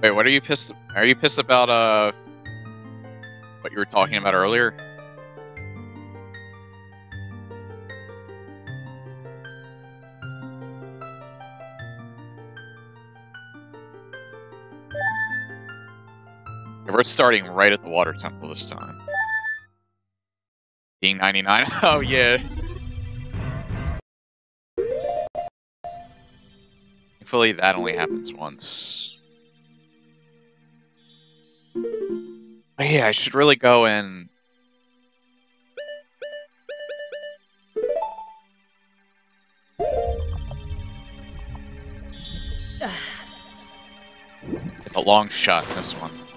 Wait, what are you pissed? Are you pissed about uh what you were talking about earlier? We're starting right at the water temple this time. Being 99? Oh, yeah. Thankfully, that only happens once. Yeah, I should really go and... A long shot this one.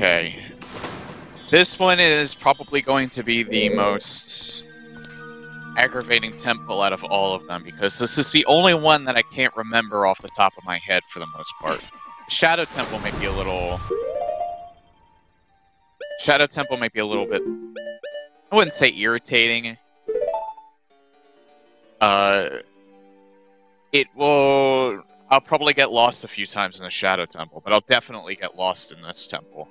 Okay. This one is probably going to be the most aggravating temple out of all of them, because this is the only one that I can't remember off the top of my head for the most part. Shadow Temple might be a little... Shadow Temple might be a little bit... I wouldn't say irritating. Uh... It will I'll probably get lost a few times in the Shadow Temple, but I'll definitely get lost in this temple.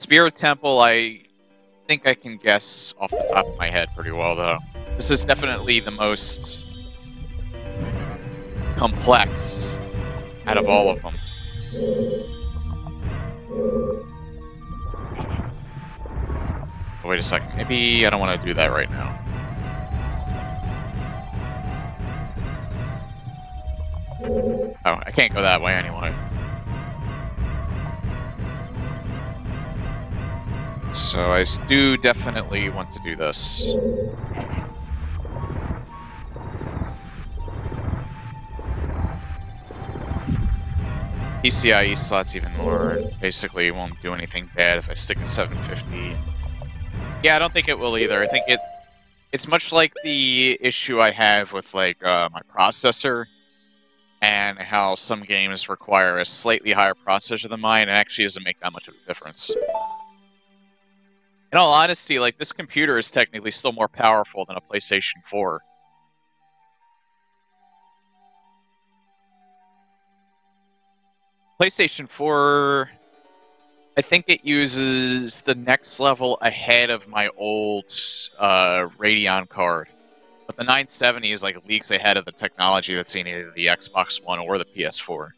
Spirit Temple, I think I can guess off the top of my head pretty well, though. This is definitely the most complex out of all of them. Oh, wait a second, maybe I don't want to do that right now. Oh, I can't go that way anyway. So I do definitely want to do this. PCIe slots even more. Basically, won't do anything bad if I stick at 750. Yeah, I don't think it will either. I think it it's much like the issue I have with like uh, my processor and how some games require a slightly higher processor than mine, it actually doesn't make that much of a difference. In all honesty, like this computer is technically still more powerful than a PlayStation 4. PlayStation 4, I think it uses the next level ahead of my old uh, Radeon card. But the 970 is like leagues ahead of the technology that's in either the Xbox One or the PS4.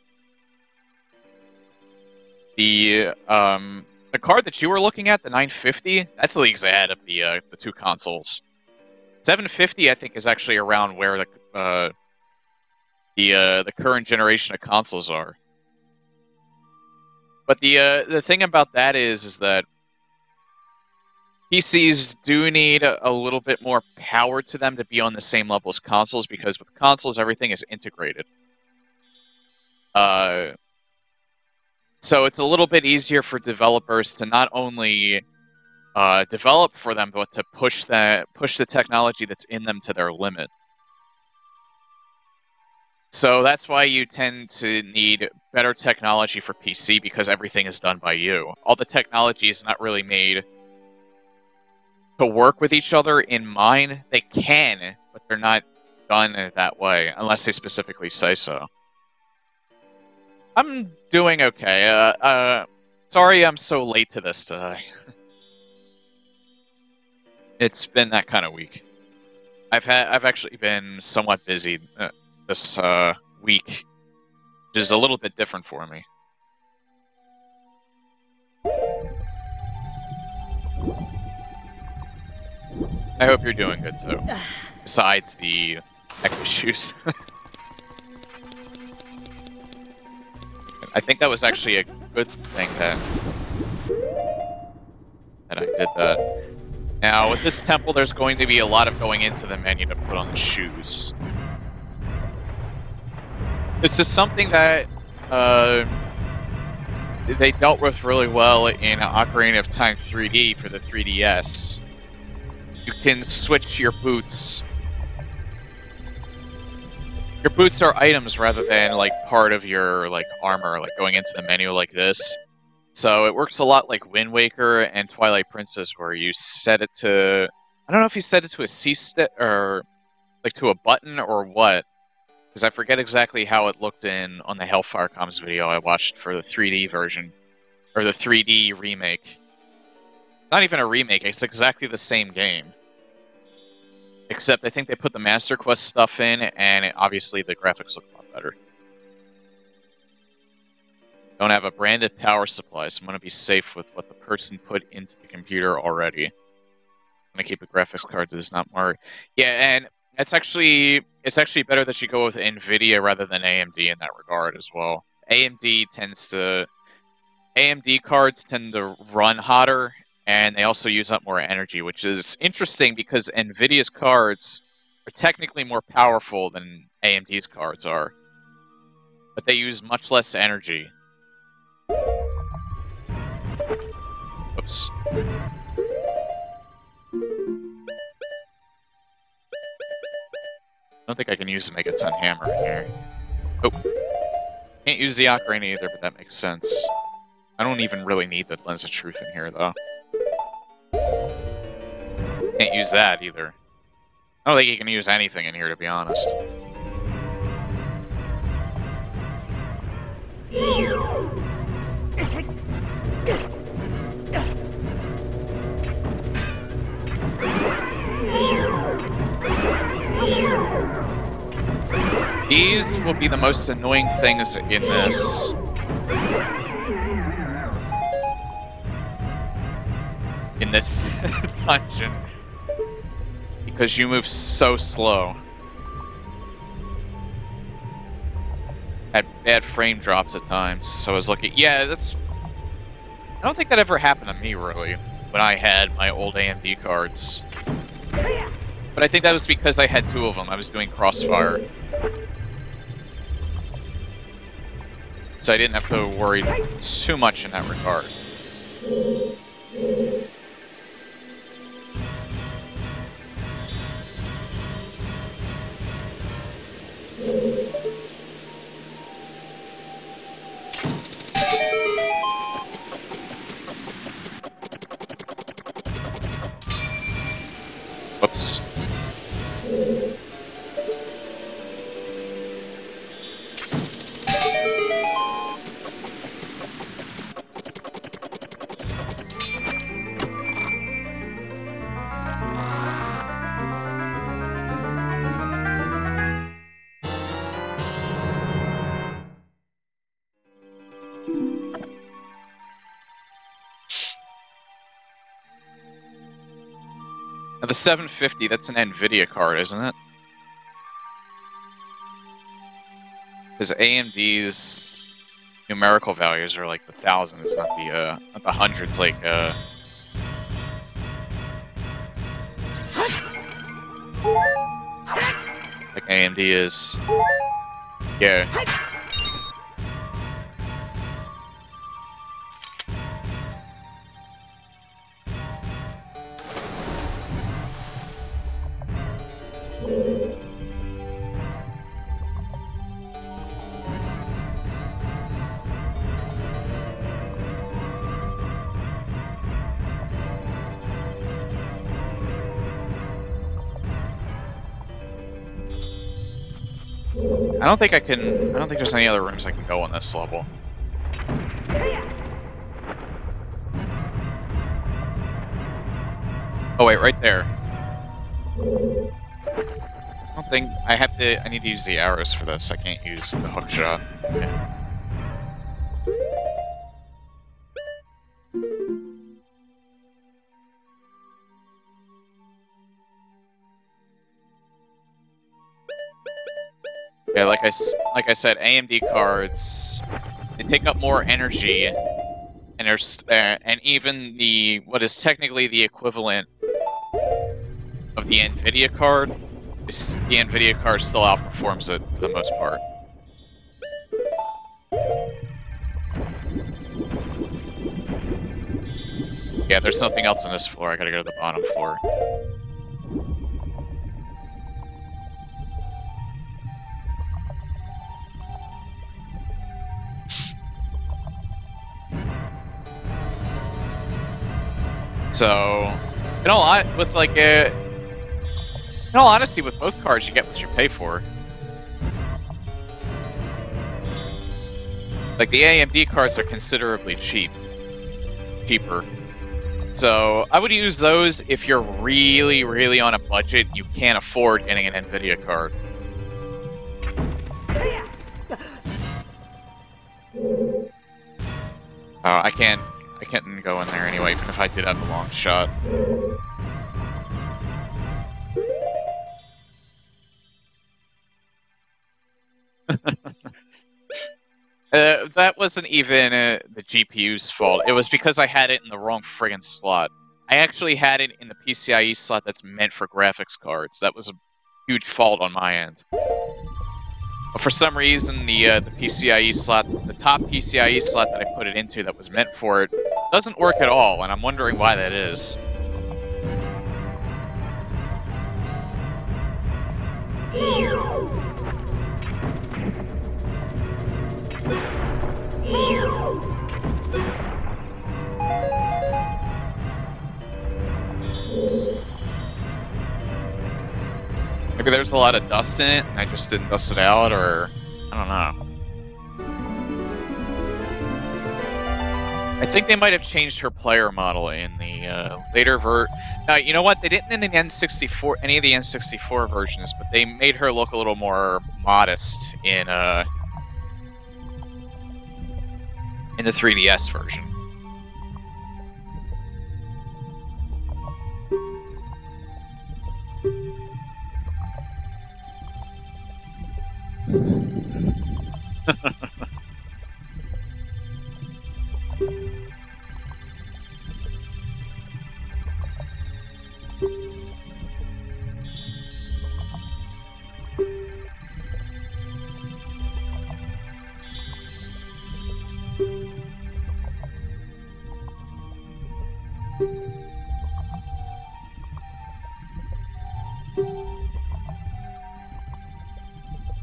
The um, the card that you were looking at, the 950, that's leagues ahead of the uh, the two consoles. 750, I think, is actually around where the uh, the uh, the current generation of consoles are. But the uh, the thing about that is, is that PCs do need a, a, little bit more power to them to be on the same level as consoles because with consoles everything is integrated. Uh, so it's a little bit easier for developers to not only uh, develop for them, but to push that push the technology that's in them to their limit. So that's why you tend to need better technology for PC because everything is done by you. All the technology is not really made to work with each other in mind, they can, but they're not done that way unless they specifically say so. I'm doing okay. Uh, uh, sorry I'm so late to this today. it's been that kind of week. I've had I've actually been somewhat busy uh, this uh, week, which is a little bit different for me. I hope you're doing good too. Besides the echo issues. I think that was actually a good thing that that I did that. Now, with this temple, there's going to be a lot of going into the menu to put on the shoes. This is something that uh, they dealt with really well in Ocarina of Time 3D for the 3DS. You can switch your boots. Your boots are items rather than like part of your like armor, like going into the menu like this. So it works a lot like Wind Waker and Twilight Princess, where you set it to. I don't know if you set it to a C stick or like to a button or what, because I forget exactly how it looked in on the Hellfire Comms video I watched for the 3D version or the 3D remake. Not even a remake; it's exactly the same game. Except I think they put the Master Quest stuff in, and it, obviously the graphics look a lot better. Don't have a branded power supply, so I'm going to be safe with what the person put into the computer already. I'm going to keep a graphics card that is not marked. Yeah, and it's actually it's actually better that you go with NVIDIA rather than AMD in that regard as well. AMD tends to... AMD cards tend to run hotter, and they also use up more energy, which is interesting because NVIDIA's cards are technically more powerful than AMD's cards are. But they use much less energy, Oops. I don't think I can use the Megaton Hammer here. Oh. Can't use the Ocarina either, but that makes sense. I don't even really need the Lens of Truth in here, though. Can't use that either. I don't think you can use anything in here, to be honest. These will be the most annoying things in this. In this dungeon. Because you move so slow. Had bad frame drops at times, so I was looking... Yeah, that's... I don't think that ever happened to me, really, when I had my old AMD cards. But I think that was because I had two of them. I was doing Crossfire. So I didn't have to worry too much in that regard. The 750, that's an NVIDIA card, isn't it? Because AMD's numerical values are like the thousands, not the uh, not the hundreds, like uh. Like AMD is. Yeah. I don't think I can... I don't think there's any other rooms I can go on this level. Oh wait, right there. I don't think... I have to... I need to use the arrows for this. I can't use the hook shot. Like I, said, AMD cards, they take up more energy, and there's uh, and even the what is technically the equivalent of the NVIDIA card, the NVIDIA card still outperforms it for the most part. Yeah, there's nothing else on this floor. I gotta go to the bottom floor. So, in all with like a, in all honesty, with both cards, you get what you pay for. Like the AMD cards are considerably cheap, cheaper. So I would use those if you're really, really on a budget. You can't afford getting an Nvidia card. Oh, I can't Couldn't go in there anyway, even if I did have a long shot. uh, that wasn't even uh, the GPU's fault. It was because I had it in the wrong friggin' slot. I actually had it in the PCIe slot that's meant for graphics cards. That was a huge fault on my end. But for some reason, the uh, the PCIe slot, the top PCIe slot that I put it into that was meant for it, doesn't work at all, and I'm wondering why that is. Maybe there's a lot of dust in it, I just didn't dust it out, or... I don't know. I think they might have changed her player model in the uh, later ver... Now, you know what? They didn't in the N64, any of the N64 versions, but they made her look a little more modest in, uh... in the 3DS version.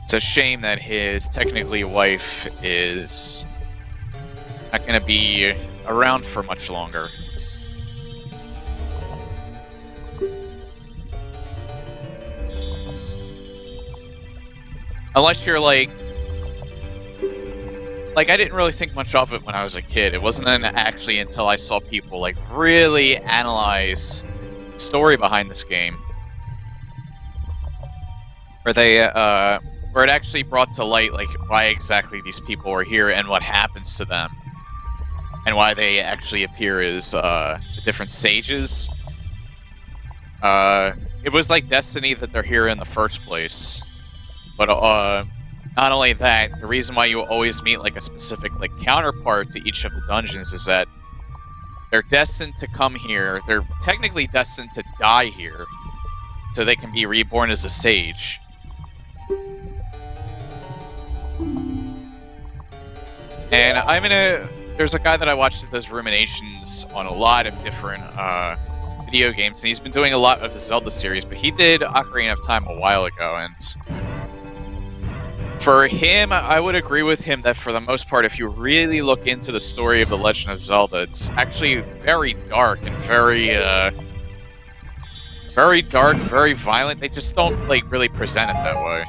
It's a shame that his technically wife is not going to be around for much longer. Unless you're like... Like, I didn't really think much of it when I was a kid. It wasn't actually until I saw people, like, really analyze the story behind this game. Where they, uh, where it actually brought to light like why exactly these people are here and what happens to them and why they actually appear as uh, different sages. Uh, it was like destiny that they're here in the first place. But uh, not only that the reason why you always meet like a specific like counterpart to each of the dungeons is that they're destined to come here. They're technically destined to die here so they can be reborn as a sage. And I'm gonna. There's a guy that I watch that does ruminations on a lot of different uh, video games, and he's been doing a lot of the Zelda series. But he did Ocarina of Time a while ago, and for him, I would agree with him that for the most part, if you really look into the story of the Legend of Zelda, it's actually very dark and very, uh, very dark, very violent. They just don't like really present it that way.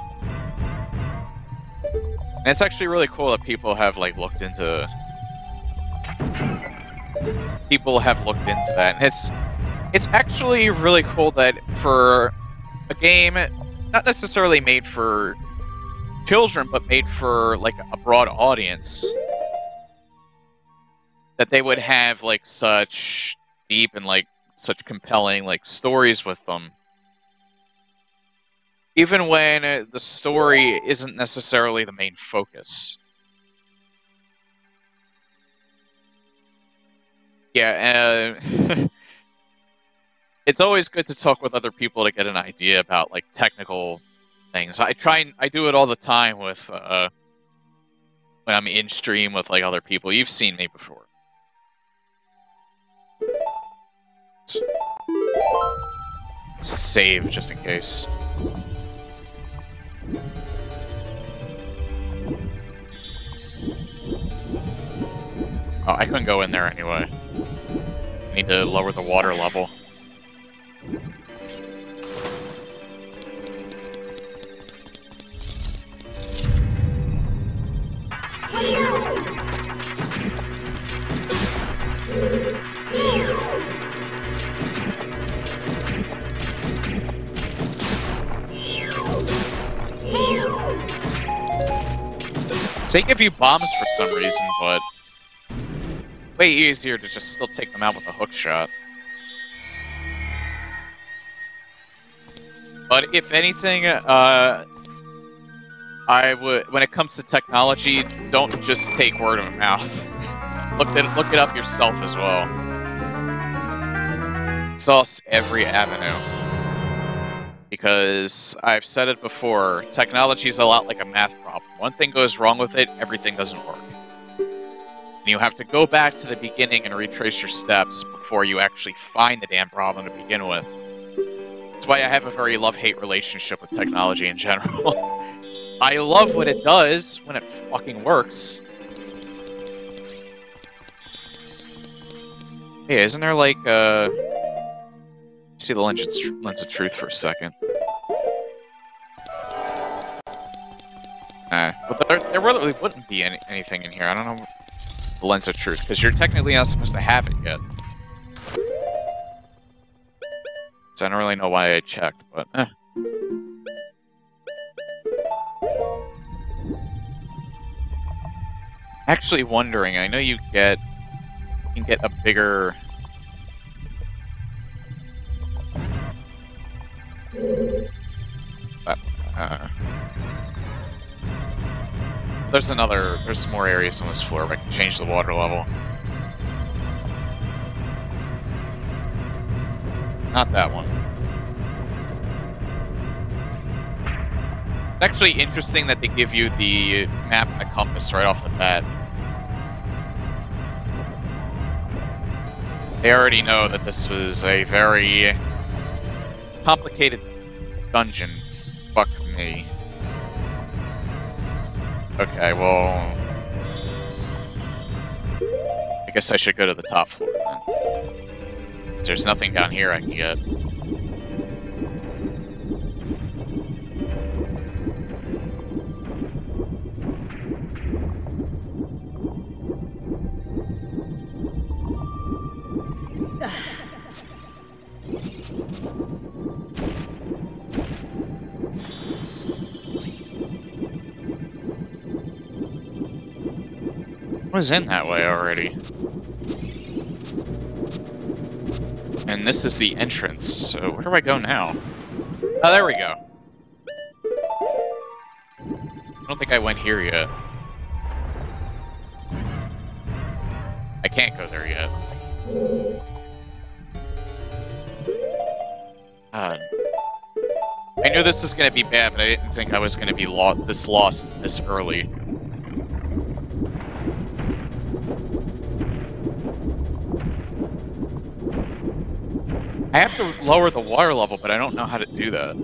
And it's actually really cool that people have like looked into people have looked into that. And it's it's actually really cool that for a game not necessarily made for children but made for like a broad audience that they would have like such deep and like such compelling like stories with them even when the story isn't necessarily the main focus. Yeah, uh, it's always good to talk with other people to get an idea about like technical things. I try and I do it all the time with uh, when I'm in stream with like other people. You've seen me before. Save just in case. Oh, I couldn't go in there anyway. Need to lower the water level. They give you bombs for some reason, but way easier to just still take them out with a hook shot. But if anything, uh, I would, when it comes to technology, don't just take word of mouth. look it, look it up yourself as well. Exhaust every avenue. Because I've said it before, technology is a lot like a math problem. One thing goes wrong with it, everything doesn't work. You have to go back to the beginning and retrace your steps before you actually find the damn problem to begin with. That's why I have a very love-hate relationship with technology in general. I love what it does when it fucking works. Hey, isn't there like, uh... See the lens of, lens of truth for a second. Nah, but there, there really wouldn't be any, anything in here. I don't know the lens of truth, because you're technically not supposed to have it yet. So I don't really know why I checked, but eh. Actually wondering, I know you get you can get a bigger uh, uh, there's another there's more areas on this floor where I can change the water level. Not that one. It's actually interesting that they give you the map and the compass right off the bat. They already know that this was a very complicated dungeon. Fuck me. Okay, well... I guess I should go to the top floor then. There's nothing down here I can get. Was in that way already. And this is the entrance, so where do I go now? Oh, there we go. I don't think I went here yet. I can't go there yet. Uh, I knew this was going to be bad, but I didn't think I was going to be lo this lost this early. I have to lower the water level, but I don't know how to do that.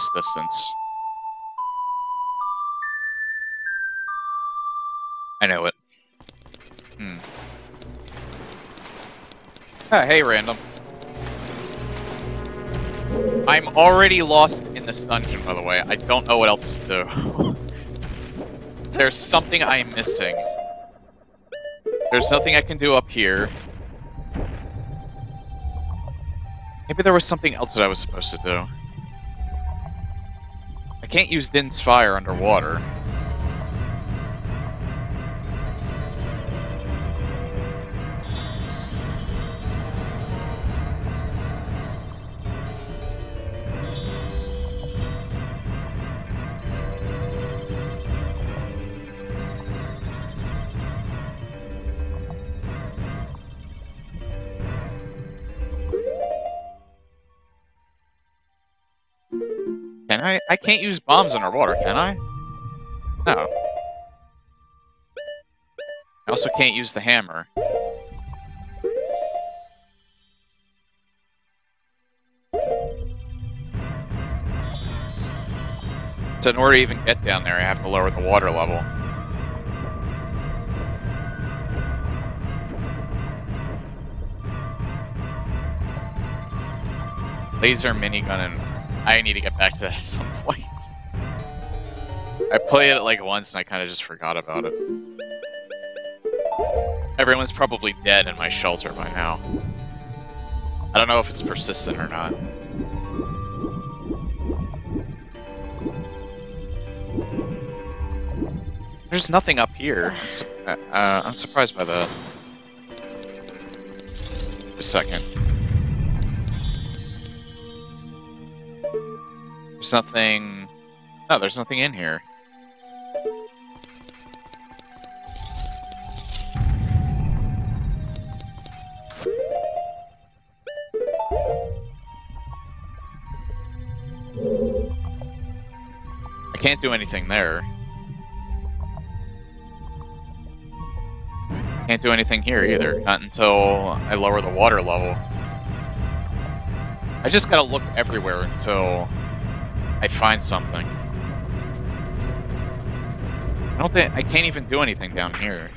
This distance. I know it. Hmm. Ah, hey, random. I'm already lost in this dungeon, by the way. I don't know what else to do. There's something I'm missing. There's nothing I can do up here. Maybe there was something else that I was supposed to do. I can't use Din's fire underwater. Can I? I can't use bombs underwater, can I? No. I also can't use the hammer. So in order to even get down there, I have to lower the water level. Laser minigun and I need to get back to that at some point. I played it like once and I kind of just forgot about it. Everyone's probably dead in my shelter by now. I don't know if it's persistent or not. There's nothing up here. I'm, su uh, uh, I'm surprised by that. A second. There's nothing... No, there's nothing in here. I can't do anything there. Can't do anything here either, not until I lower the water level. I just gotta look everywhere until I find something. I don't think I can't even do anything down here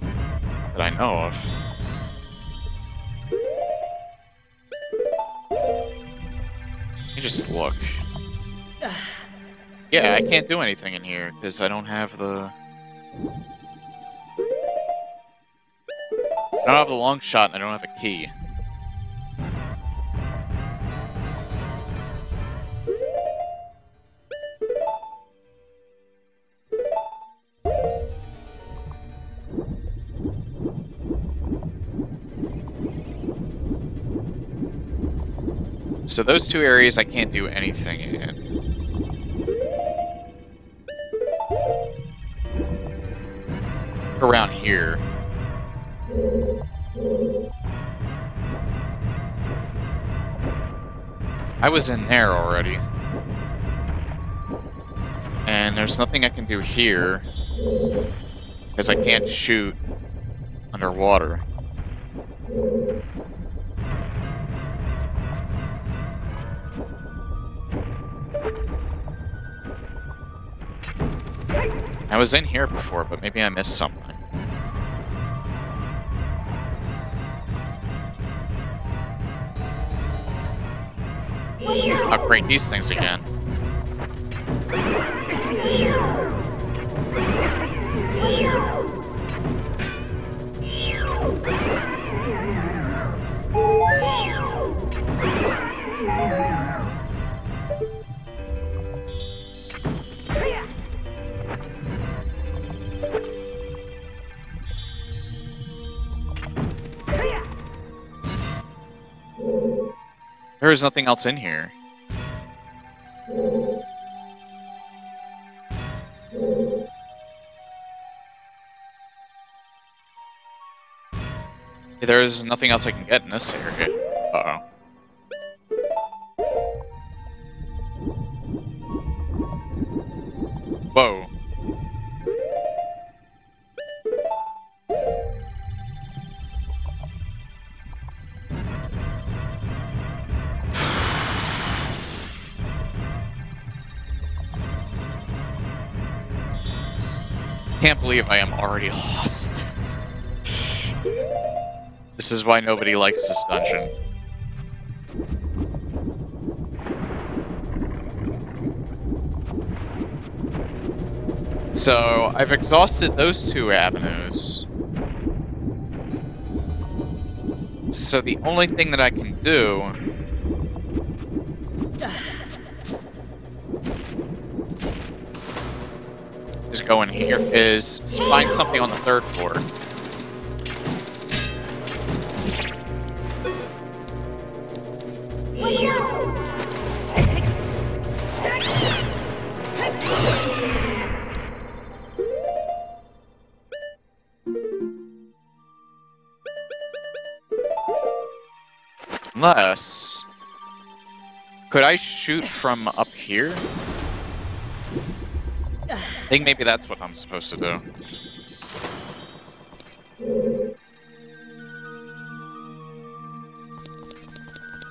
that I know of. Let me just look. Yeah, I can't do anything in here because I don't have the. I don't have the long shot and I don't have a key. So those two areas I can't do anything in. Around here. I was in there already. And there's nothing I can do here. Because I can't shoot underwater. I was in here before, but maybe I missed something. Upgrade these things again. There is nothing else in here. There's nothing else I can get in this area. Uh-oh. Whoa. can't believe I am already lost. This is why nobody likes this dungeon. So, I've exhausted those two avenues. So the only thing that I can do go in here, is find something on the third floor. Unless... Could I shoot from up here? I think maybe that's what I'm supposed to do.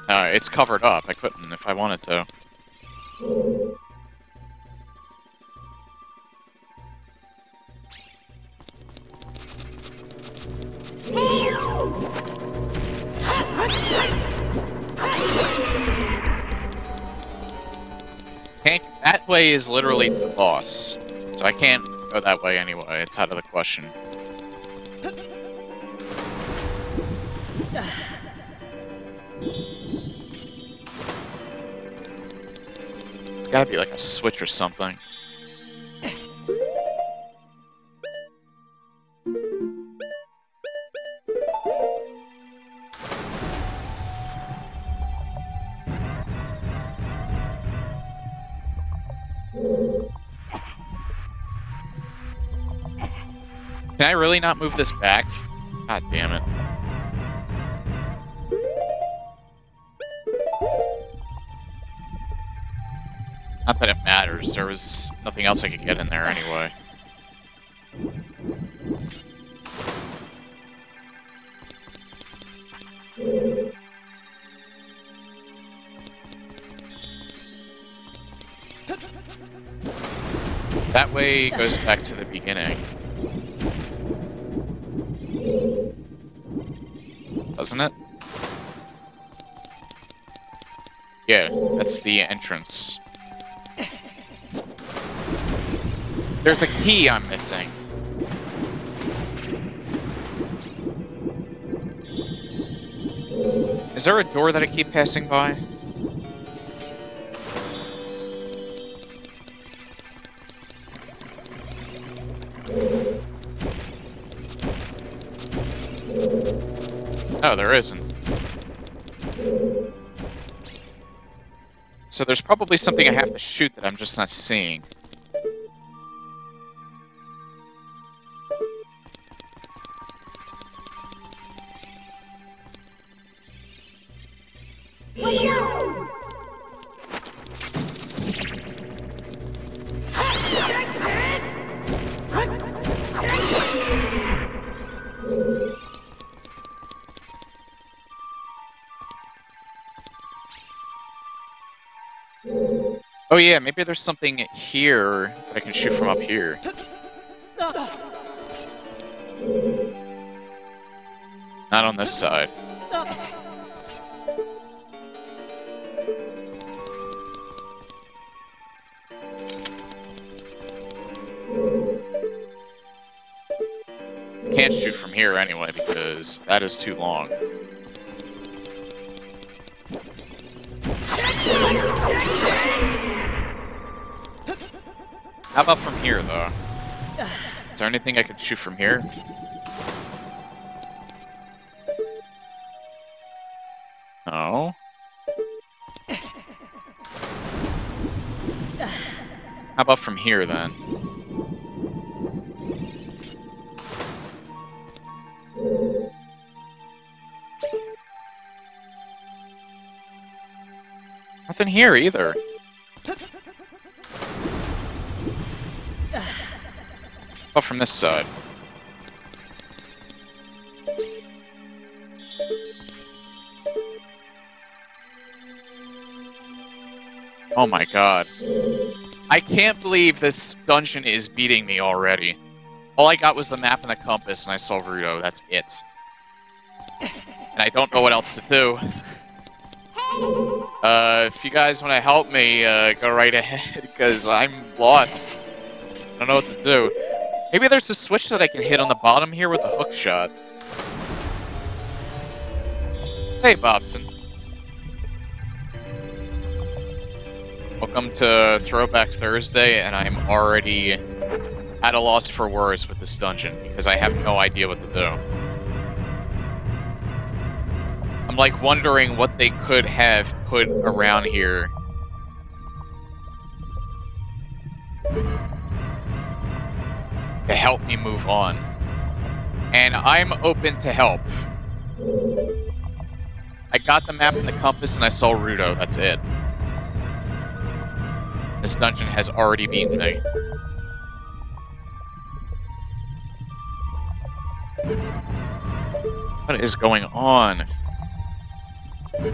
Uh, it's covered up. I couldn't if I wanted to. Can't, that way is literally to the boss. So I can't go that way anyway. It's out of the question. Gotta be like a switch or something. Can I really not move this back? God damn it. Not that it matters, there was nothing else I could get in there anyway. That way goes back to the beginning. Doesn't it? Yeah, that's the entrance. There's a key I'm missing. Is there a door that I keep passing by? No, there isn't. So there's probably something I have to shoot that I'm just not seeing. Oh yeah, maybe there's something here that I can shoot from up here. Not on this side. Can't shoot from here anyway because that is too long. How about from here, though? Is there anything I could shoot from here? No. How about from here, then? Nothing here, either. From this side? Oh my god. I can't believe this dungeon is beating me already. All I got was the map and the compass, and I saw Ruto. That's it. And I don't know what else to do. Uh, if you guys want to help me, uh, go right ahead, because I'm lost. I don't know what to do. Maybe there's a switch that I can hit on the bottom here with a hook shot. Hey, Bobson. Welcome to Throwback Thursday, and I'm already at a loss for words with this dungeon, because I have no idea what to do. I'm like wondering what they could have put around here to help me move on. And I'm open to help. I got the map and the compass and I saw Ruto, that's it. This dungeon has already beaten me. What is going on?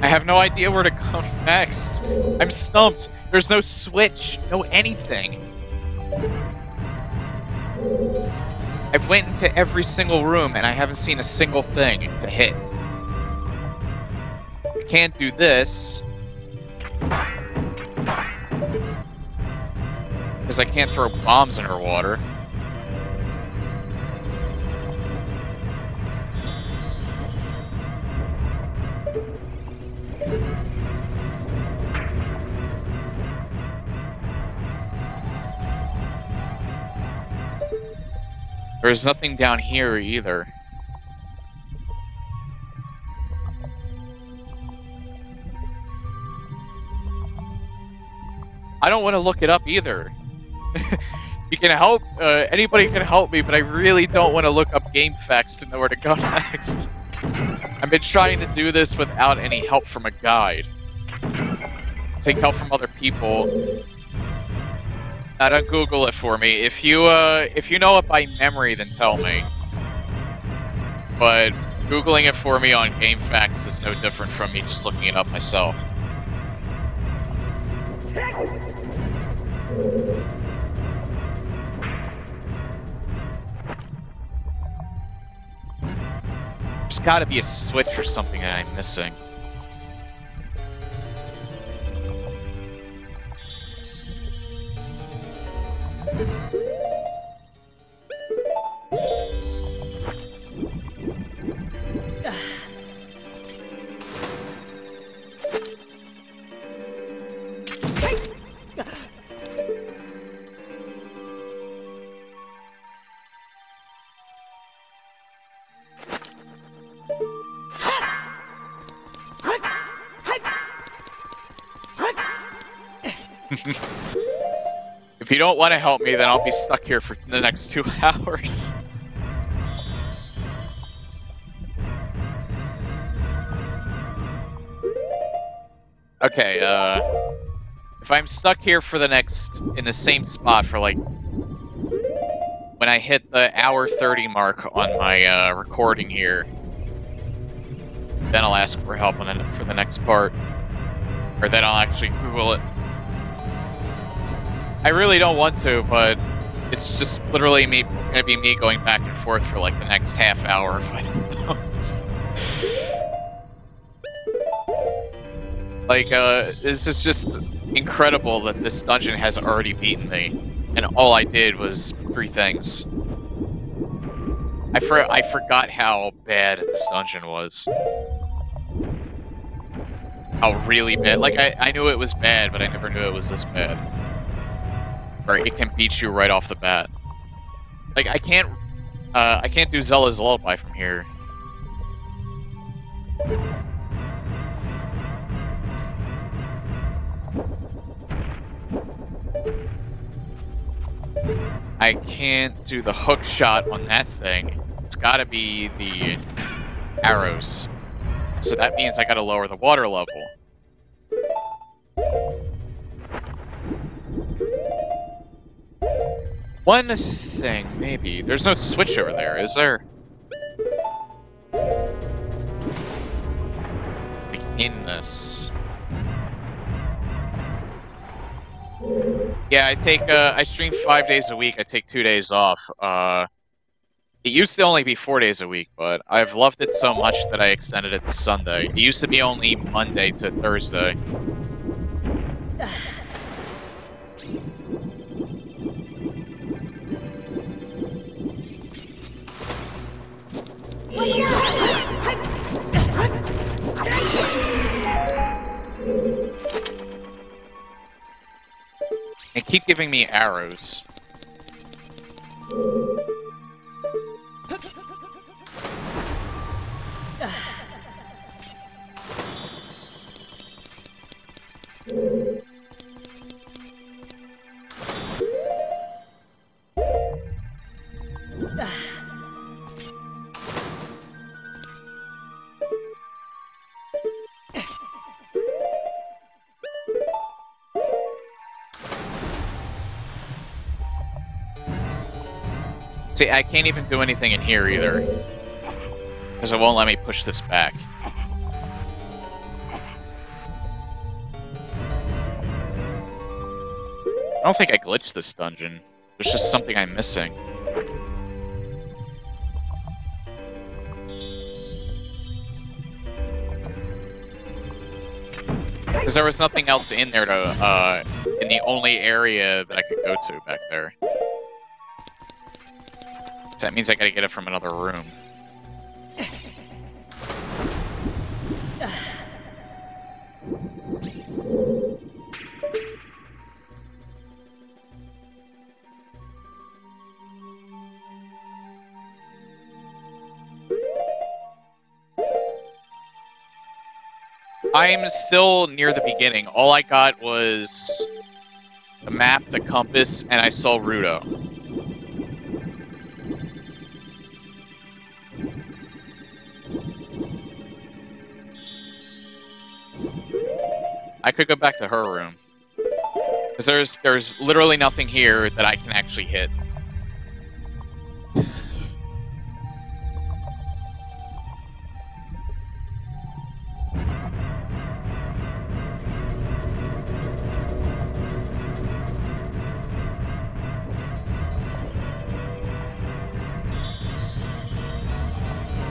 I have no idea where to go next. I'm stumped. There's no switch, no anything. I've went into every single room and I haven't seen a single thing to hit. I can't do this. Because I can't throw bombs in her water. There's nothing down here either. I don't want to look it up either. you can help, uh, anybody can help me, but I really don't want to look up game facts to know where to go next. I've been trying to do this without any help from a guide. Take help from other people, uh, don't Google it for me. If you uh, if you know it by memory, then tell me. But Googling it for me on GameFAQs is no different from me just looking it up myself. There's gotta be a switch or something that I'm missing. Don't want to help me, then I'll be stuck here for the next two hours. Okay, uh... If I'm stuck here for the next... in the same spot for, like... When I hit the hour 30 mark on my, uh, recording here... Then I'll ask for help on the, for the next part. Or then I'll actually Google it. I really don't want to, but it's just literally me gonna be me going back and forth for like the next half hour if I don't know. like, uh, this is just incredible that this dungeon has already beaten me, and all I did was three things. I for I forgot how bad this dungeon was. How really bad. Like, I, I knew it was bad, but I never knew it was this bad or it can beat you right off the bat. Like I can't, uh, I can't do Zelda's Lullaby from here. I can't do the hook shot on that thing. It's gotta be the arrows. So that means I gotta lower the water level. One thing, maybe. There's no switch over there, is there? Like, in this. Yeah, I take, uh, I stream five days a week, I take two days off. Uh, it used to only be four days a week, but I've loved it so much that I extended it to Sunday. It used to be only Monday to Thursday. And keep giving me arrows. See, I can't even do anything in here either. Because it won't let me push this back. I don't think I glitched this dungeon. There's just something I'm missing. Because there was nothing else in there to, uh, in the only area that I could go to back there. That means I gotta get it from another room. I'm still near the beginning. All I got was the map, the compass, and I saw Ruto. I could go back to her room. Because there's, there's literally nothing here that I can actually hit.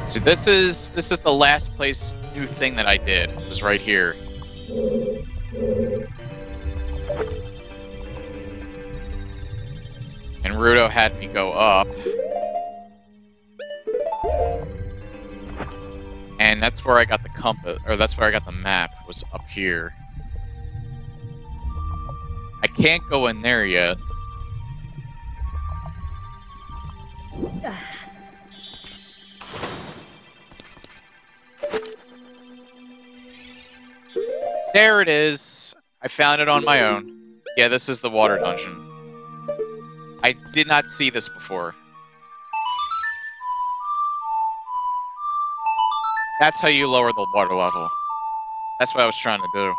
See, this is this is the last place new thing that I did. It was right here. And Ruto had me go up. And that's where I got the compass, or that's where I got the map, was up here. I can't go in there yet. There it is. I found it on my own. Yeah, this is the water dungeon. I did not see this before. That's how you lower the water level. That's what I was trying to do.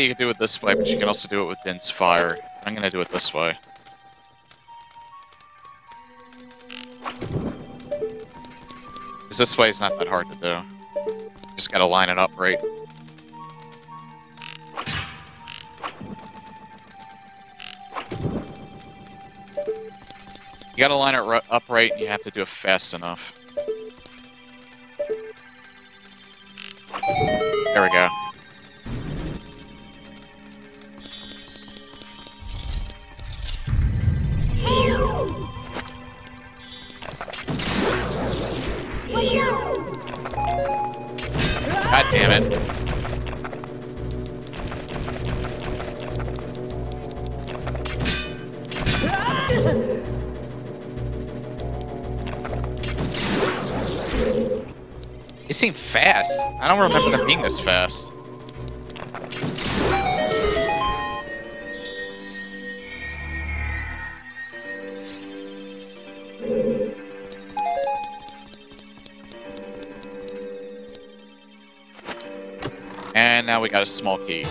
You can do it this way, but you can also do it with Din's Fire. I'm gonna do it this way. Because this way is not that hard to do. Just gotta line it up right. You gotta line it up right, and you have to do it fast enough. There we go. Damn it. They seem fast. I don't remember them being this fast. got a small key.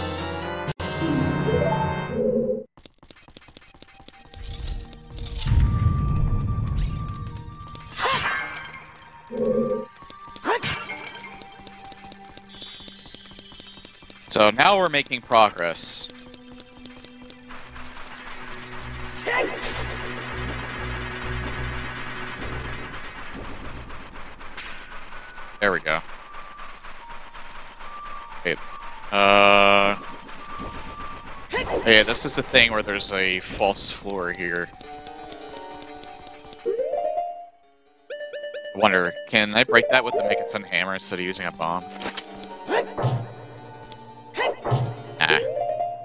So now we're making progress. Uh... Yeah, this is the thing where there's a false floor here. I wonder, can I break that with the Megaton hammer instead of using a bomb? Nah,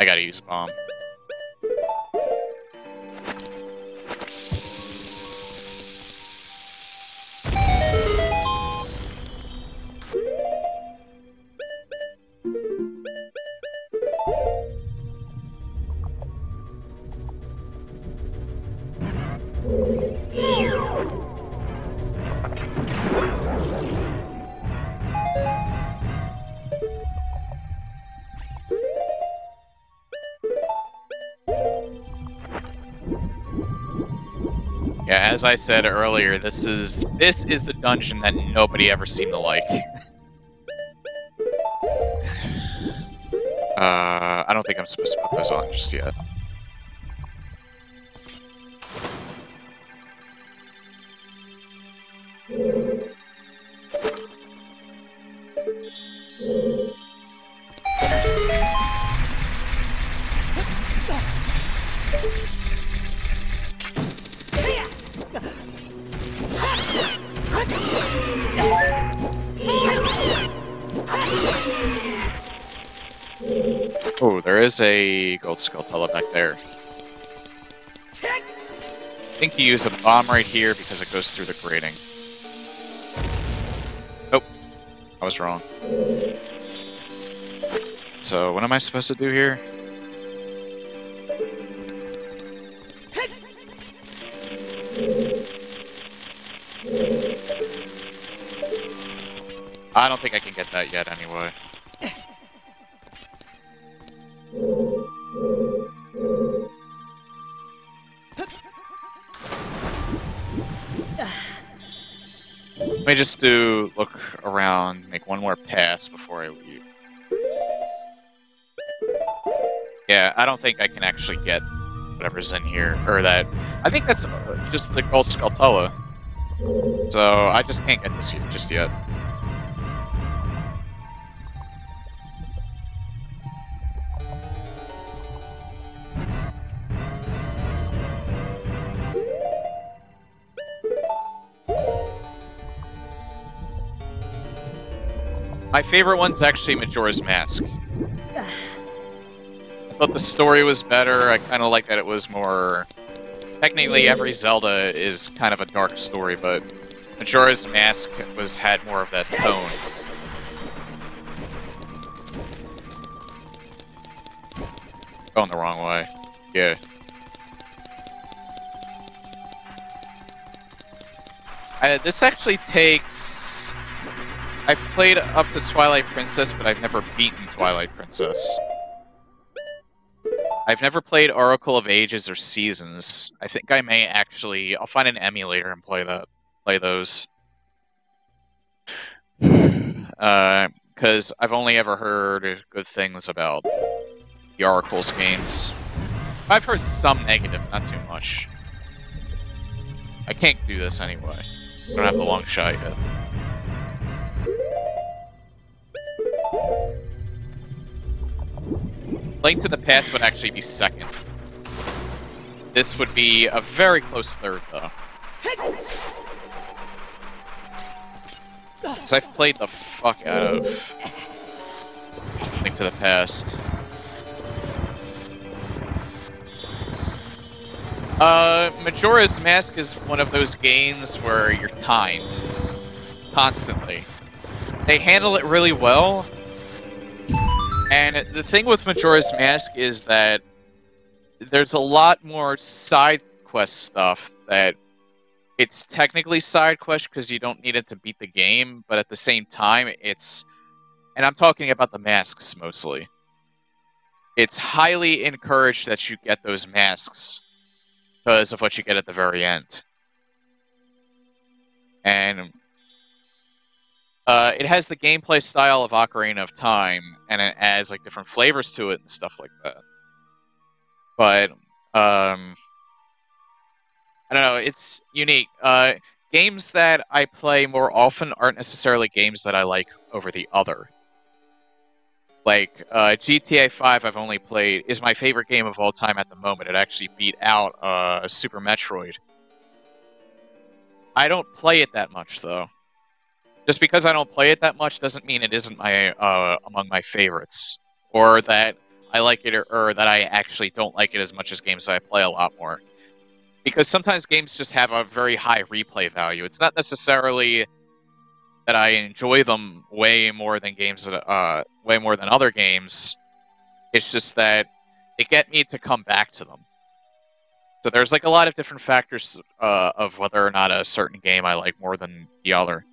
I gotta use a bomb. Yeah, as I said earlier, this is this is the dungeon that nobody ever seemed to like. uh, I don't think I'm supposed to put those on just yet. Is a Gold skull Skulltula back there. I think you use a bomb right here because it goes through the grating. Oh, I was wrong. So, what am I supposed to do here? I don't think I can get that yet anyway. Let me just do look around, make one more pass before I leave. Yeah, I don't think I can actually get whatever's in here, or that. I think that's just the Gold Skulltula. So I just can't get this just yet. My favorite one's actually Majora's Mask. I thought the story was better. I kind of like that it was more. Technically, every Zelda is kind of a dark story, but Majora's Mask was had more of that tone. Going the wrong way. Yeah. Uh, this actually takes I've played up to Twilight Princess, but I've never beaten Twilight Princess. I've never played Oracle of Ages or Seasons. I think I may actually... I'll find an emulator and play that. Play those. Because uh, I've only ever heard good things about the Oracle's games. I've heard some negative, not too much. I can't do this anyway. I don't have the long shot yet. Link to the Past would actually be second. This would be a very close third, though. Because I've played the fuck out of Link to the Past. Uh, Majora's Mask is one of those games where you're timed. Constantly. They handle it really well, and the thing with Majora's Mask is that there's a lot more side quest stuff that it's technically side quest because you don't need it to beat the game, but at the same time, it's and I'm talking about the masks mostly. It's highly encouraged that you get those masks because of what you get at the very end. Uh, it has the gameplay style of Ocarina of Time, and it adds like different flavors to it and stuff like that. But um, I don't know. It's unique. Uh, games that I play more often aren't necessarily games that I like over the other. Like uh, GTA 5, I've only played is my favorite game of all time at the moment. It actually beat out uh, Super Metroid. I don't play it that much though. Just because I don't play it that much doesn't mean it isn't my uh, among my favorites, or that I like it or, or that I actually don't like it as much as games I play a lot more. Because sometimes games just have a very high replay value. It's not necessarily that I enjoy them way more than games that uh, way more than other games. It's just that they get me to come back to them. So there's like a lot of different factors uh, of whether or not a certain game I like more than the other.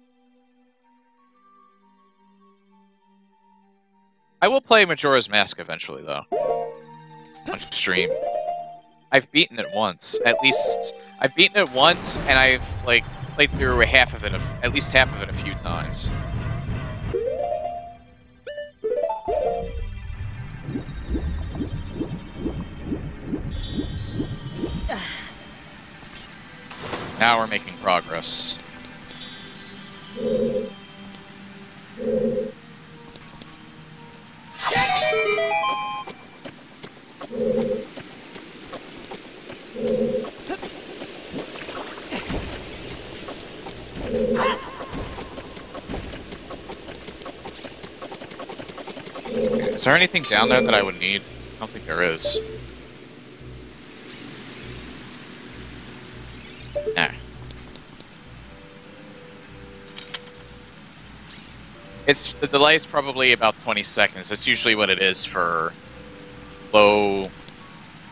I will play Majora's Mask eventually, though. On stream. I've beaten it once. At least, I've beaten it once, and I've, like, played through half of it, at least half of it a few times. Now we're making progress. Is there anything down there that I would need? I don't think there is. It's the delay is probably about 20 seconds. That's usually what it is for low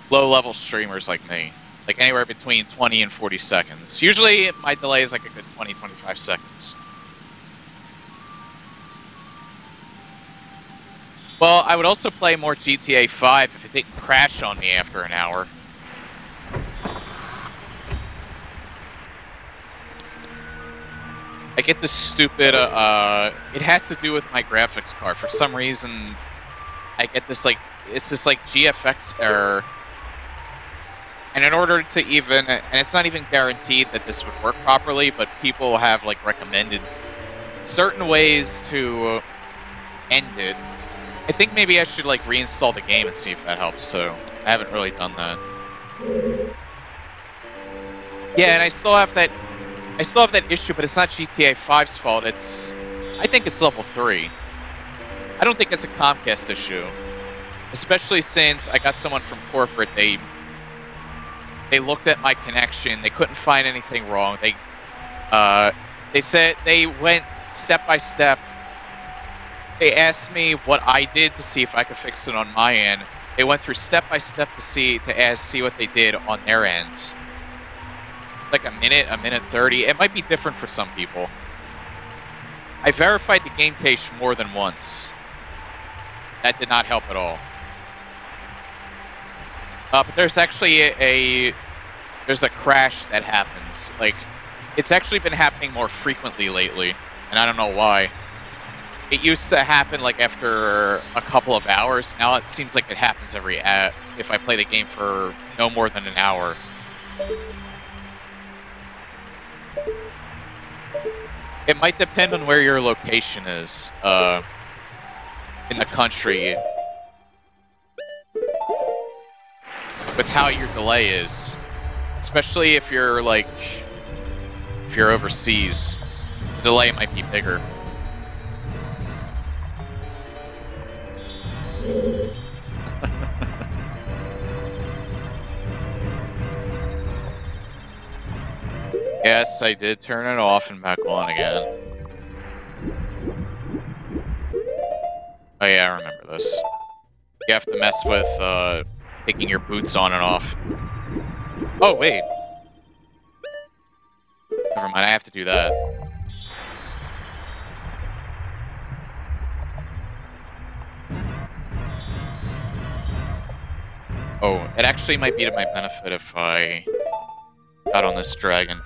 low level streamers like me. Like anywhere between 20 and 40 seconds. Usually my delay is like a good 20 25 seconds. Well, I would also play more GTA 5 if it didn't crash on me after an hour. I get this stupid, uh, uh, it has to do with my graphics card. For some reason, I get this, like, it's this, like, GFX error. And in order to even, and it's not even guaranteed that this would work properly, but people have, like, recommended certain ways to end it I think maybe I should like reinstall the game and see if that helps too. I haven't really done that. Yeah, and I still have that I still have that issue, but it's not GTA 5's fault. It's I think it's level 3. I don't think it's a Comcast issue. Especially since I got someone from corporate, they they looked at my connection, they couldn't find anything wrong. They uh they said they went step by step they asked me what I did to see if I could fix it on my end. They went through step by step to see to ask see what they did on their ends. Like a minute, a minute thirty. It might be different for some people. I verified the game cache more than once. That did not help at all. Uh, but there's actually a, a there's a crash that happens. Like it's actually been happening more frequently lately, and I don't know why. It used to happen like after a couple of hours. Now it seems like it happens every uh, if I play the game for no more than an hour. It might depend on where your location is uh, in the country with how your delay is. Especially if you're like if you're overseas, the delay might be bigger. Yes, I did turn it off and back on again. Oh yeah, I remember this. You have to mess with uh, taking your boots on and off. Oh, wait. Never mind, I have to do that. Oh, it actually might be to my benefit if I got on this dragon.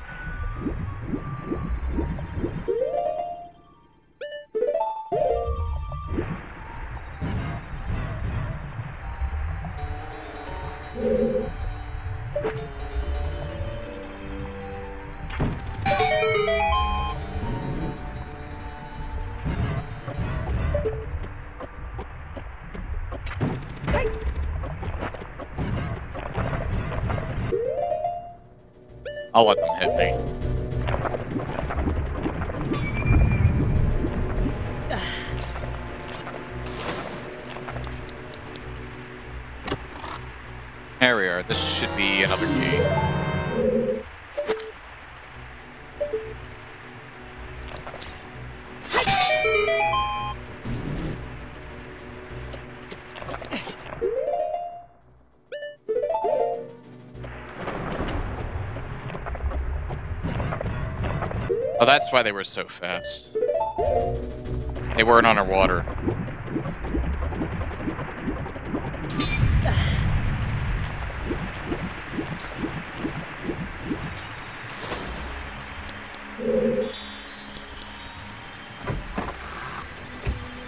I'll let them hit me. There we are. This should be another key. Oh, that's why they were so fast. They weren't underwater.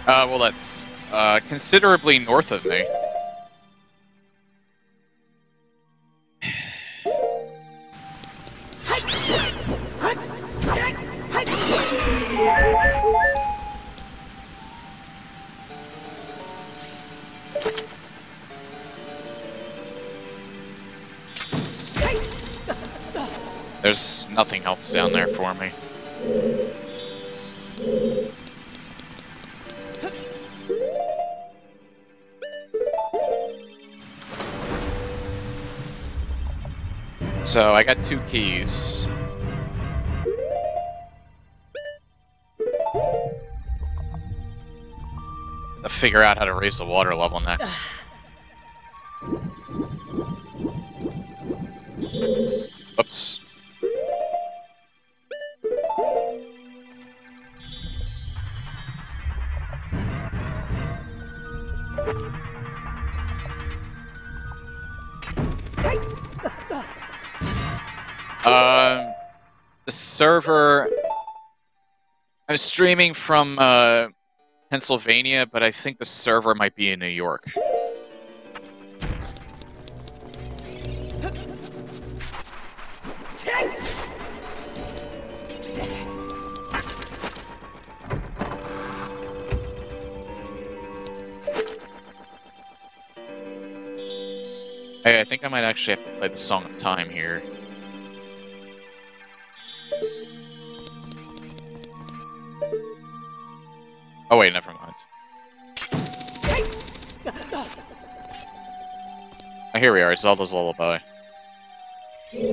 Uh, well, that's uh, considerably north of me. Else down there for me. So I got two keys. To figure out how to raise the water level next. I'm streaming from uh, Pennsylvania, but I think the server might be in New York. Hey, I think I might actually have to play the Song of Time here. Oh wait, never mind. Oh, here we are, Zelda's Lullaby.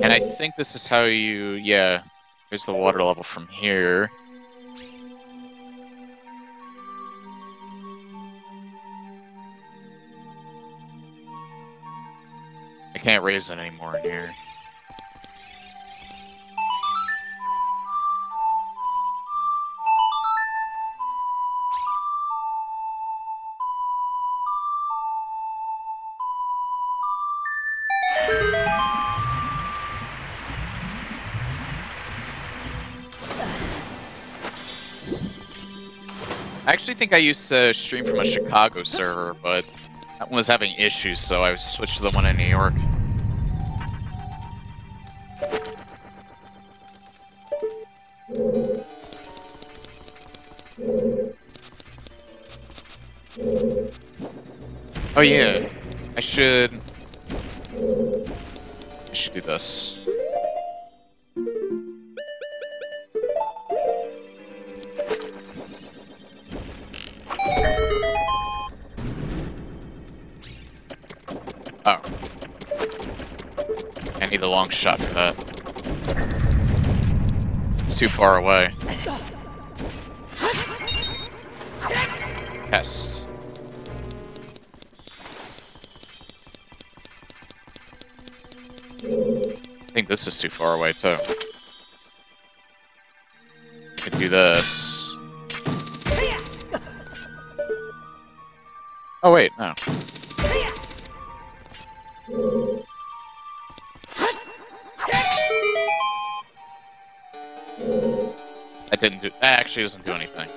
And I think this is how you, yeah, here's the water level from here. I can't raise it anymore in here. Actually think I used to stream from a Chicago server, but that one was having issues, so I switched to the one in New York. Oh yeah, I should... shot for that. It's too far away. Yes. I think this is too far away too. Could do this. Oh wait, no. Didn't do. Actually doesn't do anything.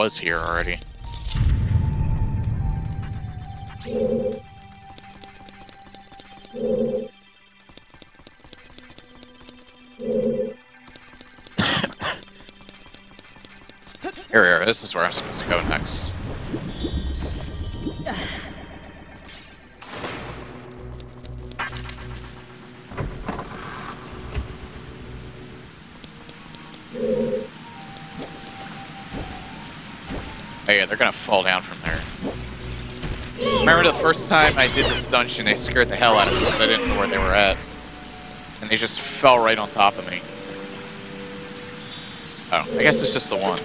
Was here already. here, here, this is where I'm supposed to go next. Oh yeah, they're gonna fall down from there. Remember the first time I did this and they scared the hell out of me because I didn't know where they were at. And they just fell right on top of me. Oh, I guess it's just the one.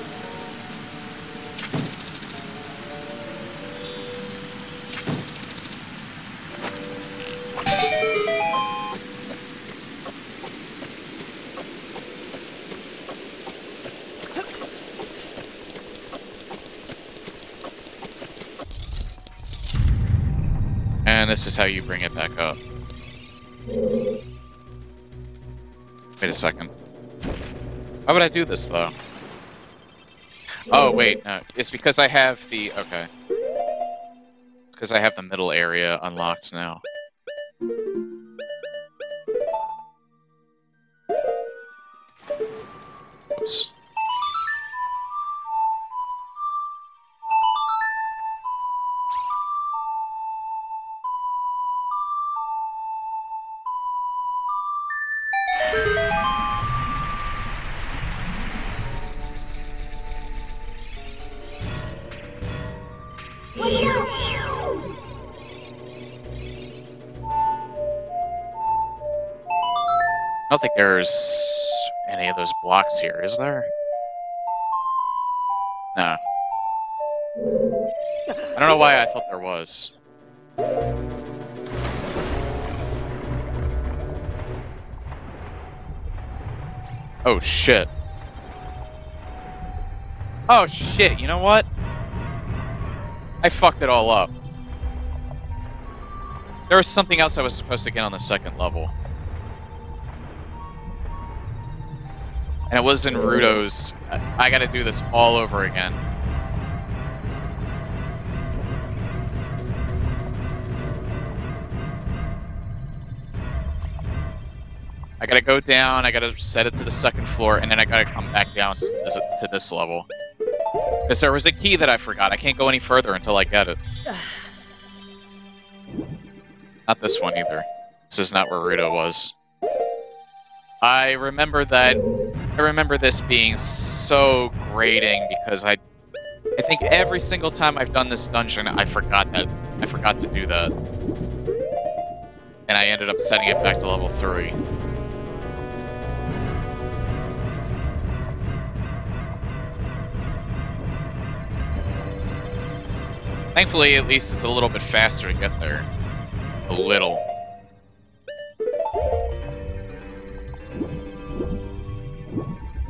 How you bring it back up. Wait a second. Why would I do this, though? Oh, wait, no. It's because I have the... Okay. Because I have the middle area unlocked now. There's any of those blocks here, is there? No. I don't know why I thought there was. Oh shit. Oh shit, you know what? I fucked it all up. There was something else I was supposed to get on the second level. And it was in Ruto's. I gotta do this all over again. I gotta go down, I gotta set it to the second floor, and then I gotta come back down to this, to this level. Because there was a key that I forgot. I can't go any further until I get it. Not this one either. This is not where Ruto was. I remember that... I remember this being so grating because I... I think every single time I've done this dungeon, I forgot that. I forgot to do that. And I ended up setting it back to level 3. Thankfully, at least it's a little bit faster to get there. A little.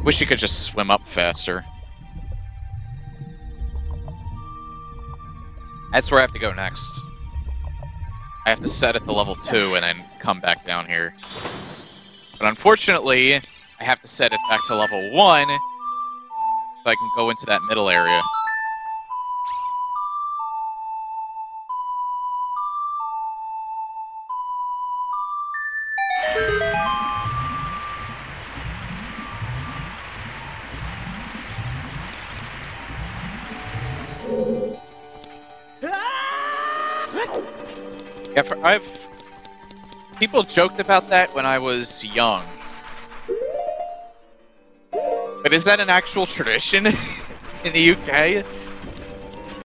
Wish you could just swim up faster. That's where I have to go next. I have to set it to level 2 and then come back down here. But unfortunately, I have to set it back to level 1 so I can go into that middle area. Yeah, for, I've people joked about that when I was young. But is that an actual tradition in the UK?